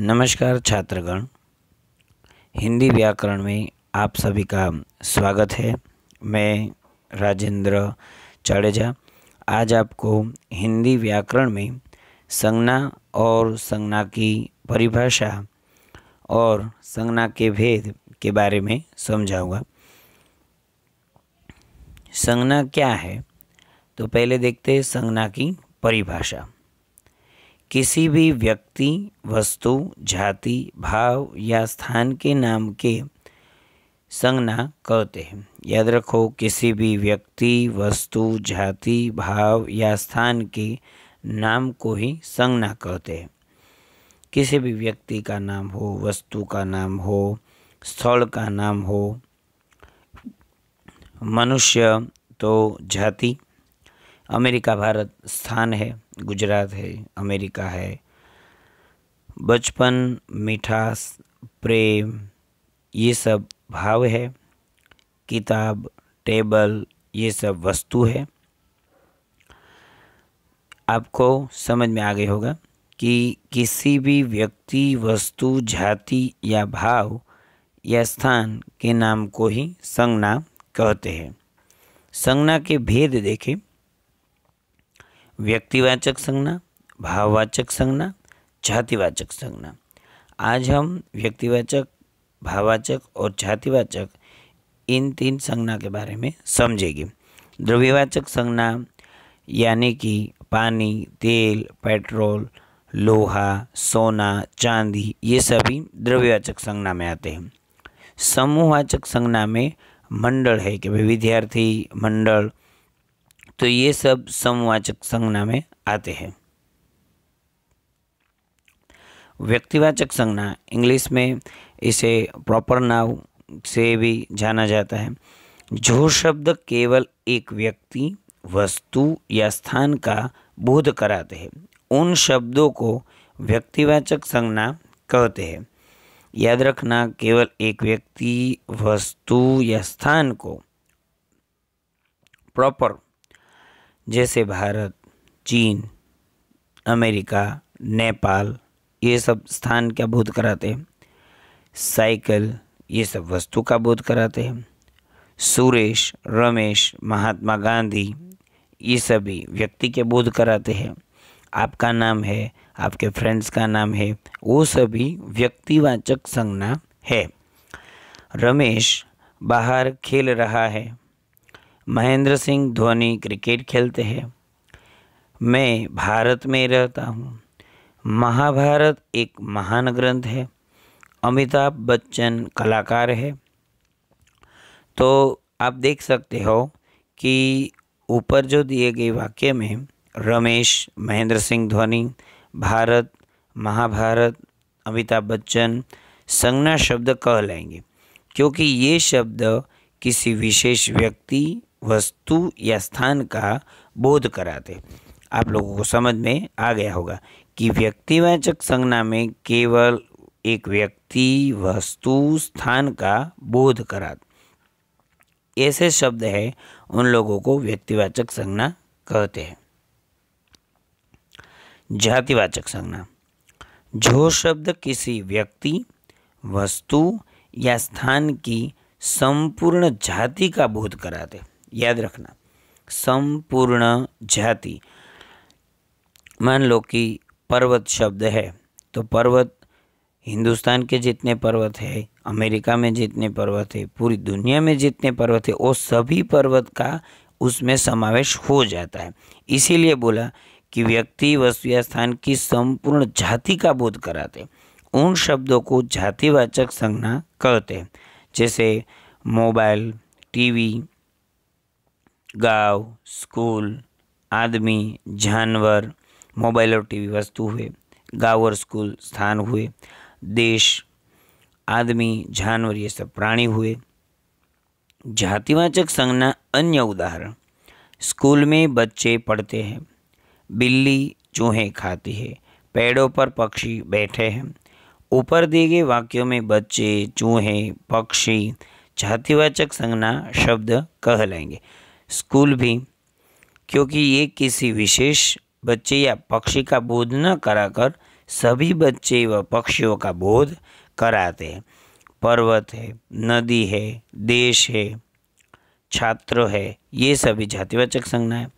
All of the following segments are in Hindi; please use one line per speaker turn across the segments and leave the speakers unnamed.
नमस्कार छात्रगण। हिंदी व्याकरण में आप सभी का स्वागत है। मैं राजेंद्र जाडेजा। आज आपको हिंदी व्याकरण में संज्ञा और संज्ञा की परिभाषा और संज्ञा के भेद के बारे में समझाऊँगा। संज्ञा क्या है? तो पहले देखते हैं संज्ञा की परिभाषा। किसी भी व्यक्ति, वस्तु, जाति, भाव या स्थान के नाम के संज्ञा कहते। हैं याद रखो, किसी भी व्यक्ति, वस्तु, जाति, भाव या स्थान के नाम को ही संज्ञा कहते। हैं किसी भी व्यक्ति का नाम हो, वस्तु का नाम हो, स्थल का नाम हो, मनुष्य तो जाति अमेरिका भारत स्थान है, गुजरात है, अमेरिका है। बचपन, मिठास, प्रेम, ये सब भाव है। किताब, टेबल, ये सब वस्तु है। आपको समझ में आ गई होगा कि किसी भी व्यक्ति, वस्तु, जाति या भाव या स्थान के नाम को ही संज्ञा कहते हैं। संज्ञा के भेद देखें व्यक्तिवाचक संज्ञा, भाववाचक संज्ञा, जातिवाचक संज्ञा। आज हम व्यक्तिवाचक, भाववाचक और जातिवाचक इन तीन संज्ञा के बारे में समझेंगे। द्रव्यवाचक संज्ञा यानी कि पानी, तेल, पेट्रोल, लोहा, सोना, चांदी, ये सभी द्रव्यवाचक संज्ञा में आते हैं। समूहवाचक संज्ञा में मंडल है कि भाई विद्यार्थी, मंडल तो ये सब समवाचक संज्ञा में आते हैं। व्यक्तिवाचक संज्ञा, इंग्लिश में इसे प्रॉपर नाव से भी जाना जाता है। जो शब्द केवल एक व्यक्ति, वस्तु या स्थान का बोध कराते हैं, उन शब्दों को व्यक्तिवाचक संज्ञा कहते हैं। याद रखना, केवल एक व्यक्ति, वस्तु या स्थान को प्रॉपर जैसे भारत, चीन, अमेरिका, नेपाल, ये सब स्थान क्या बोध कराते हैं। साइकिल, ये सब वस्तु का बोध कराते हैं। सुरेश, रमेश, महात्मा गांधी, ये सभी व्यक्ति के बोध कराते हैं। आपका नाम है, आपके फ्रेंड्स का नाम है, वो सभी व्यक्तिवाचक संज्ञा है। रमेश, बाहर खेल रहा है। महेंद्र सिंह धोनी क्रिकेट खेलते हैं। मैं भारत में रहता हूँ। महाभारत एक महान ग्रंथ है। अमिताभ बच्चन कलाकार है। तो आप देख सकते हो कि ऊपर जो दिए गए वाक्य में रमेश, महेंद्र सिंह धोनी, भारत, महाभारत, अमिताभ बच्चन, संज्ञा शब्द कह लेंगे। क्योंकि ये शब्द किसी विशेष व्यक्ति वस्तु या स्थान का बोध कराते। आप लोगों को समझ में आ गया होगा कि व्यक्तिवाचक संज्ञा में केवल एक व्यक्ति वस्तु, स्थान का बोध कराते। ऐसे शब्द है, उन लोगों को व्यक्तिवाचक संज्ञा कहते हैं। जातिवाचक संज्ञा। जो शब्द किसी व्यक्ति, वस्तु या स्थान की संपूर्ण जाति का बोध कराते याद रखना। संपूर्ण जाति। मान लो कि पर्वत शब्द है तो पर्वत हिंदुस्तान के जितने पर्वत है, अमेरिका में जितने पर्वत है, पूरी दुनिया में जितने पर्वत है, वो सभी पर्वत का उसमें समावेश हो जाता है। इसीलिए बोला कि व्यक्ति वस्तु या स्थान की संपूर्ण जाति का बोध कराते। उन शब्दों को जातिवाचक संज्ञा कहते हैं, जैसे मोबाइल, टीवी गाँव, स्कूल, आदमी, जानवर, मोबाइल और टीवी वस्तु हुए। गाँव और स्कूल स्थान हुए। देश, आदमी, जानवर, ये सब प्राणी हुए। जातिवाचक संज्ञा अन्य उदाहरण। स्कूल में बच्चे पढ़ते हैं। बिल्ली चूहे खाती है। पेड़ों पर पक्षी बैठे हैं। ऊपर दिए गए वाक्यों में बच्चे, चूहे, पक्षी, जातिवाचक संज्ञा शब्द कहलाएँगे स्कूल भी, क्योंकि ये किसी विशेष बच्चे या पक्षी का बोध न कराकर सभी बच्चे व पक्षियों का बोध कराते हैं। पर्वत है, नदी है, देश है, छात्र है, ये सभी जातिवाचक संज्ञा है।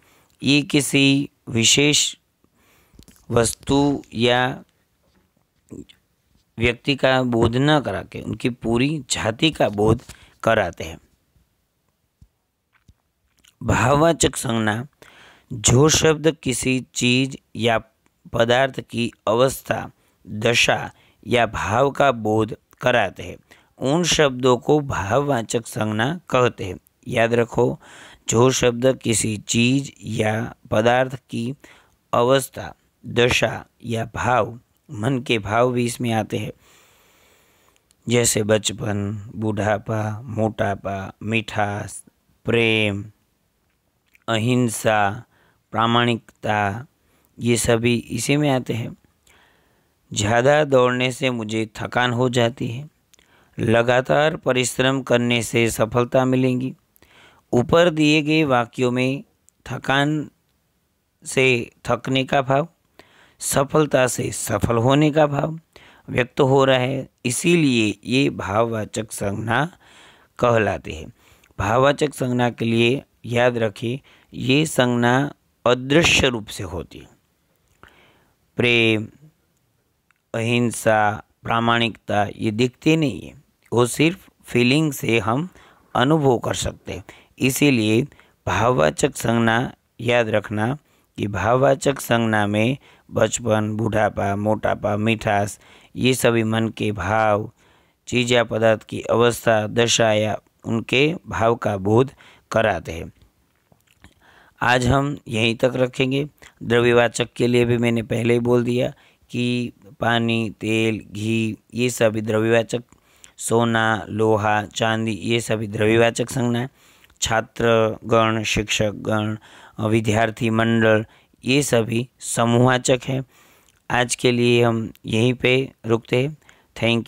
ये किसी विशेष वस्तु या व्यक्ति का बोध न करा के उनकी पूरी जाति का बोध कराते हैं। भाववाचक संज्ञा, जो शब्द किसी चीज़ या पदार्थ की अवस्था, दशा या भाव का बोध कराते हैं, उन शब्दों को भाववाचक संज्ञा कहते हैं। याद रखो, जो शब्द किसी चीज़ या पदार्थ की अवस्था, दशा या भाव, मन के भाव भी इसमें आते हैं। जैसे बचपन, बूढ़ापा, मोटापा, मिठास, प्रेम अहिंसा, प्रामाणिकता, ये सभी इसी में आते हैं। ज़्यादा दौड़ने से मुझे थकान हो जाती है। लगातार परिश्रम करने से सफलता मिलेगी। ऊपर दिए गए वाक्यों में थकान से थकने का भाव, सफलता से सफल होने का भाव व्यक्त हो रहा है। इसीलिए ये भाववाचक संज्ञा कहलाते हैं। भाववाचक संज्ञा के लिए याद रखिए ये संज्ञा अदृश्य रूप से होती प्रेम, अहिंसा, प्रामाणिकता, ये दिखते नहीं है। वो सिर्फ़ फीलिंग से हम अनुभव कर सकते हैं। इसीलिए भाववाचक संज्ञा याद रखना कि भाववाचक संज्ञा में बचपन, बूढ़ापा, मोटापा, मिठास, ये सभी मन के भाव, चीज़ या पदार्थ की अवस्था, दशा या उनके भाव का बोध कराते हैं। आज हम यहीं तक रखेंगे। द्रव्यवाचक के लिए भी मैंने पहले ही बोल दिया कि पानी, तेल, घी, ये सभी द्रव्यवाचक, सोना, लोहा, चांदी, ये सभी द्रव्यवाचक संज्ञा छात्र गण शिक्षक गण विद्यार्थी मंडल, ये सभी समूहवाचक हैं। आज के लिए हम यहीं पे रुकते हैं। थैंक